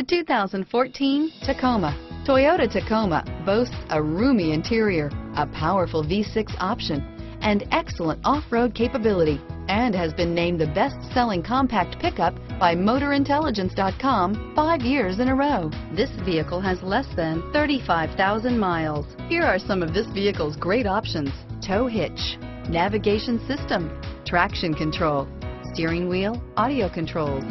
The 2014 Tacoma. Toyota Tacoma boasts a roomy interior, a powerful V6 option, and excellent off-road capability, and has been named the best-selling compact pickup by MotorIntelligence.com five years in a row. This vehicle has less than 35,000 miles. Here are some of this vehicle's great options. Tow hitch, navigation system, traction control, steering wheel, audio controls,